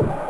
you